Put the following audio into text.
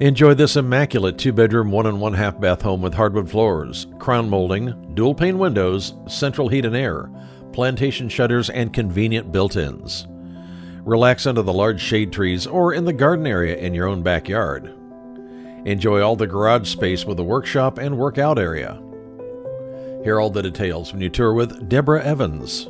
Enjoy this immaculate two bedroom, one and one half bath home with hardwood floors, crown molding, dual pane windows, central heat and air, plantation shutters, and convenient built ins. Relax under the large shade trees or in the garden area in your own backyard. Enjoy all the garage space with a workshop and workout area. Hear all the details when you tour with Debra Evans.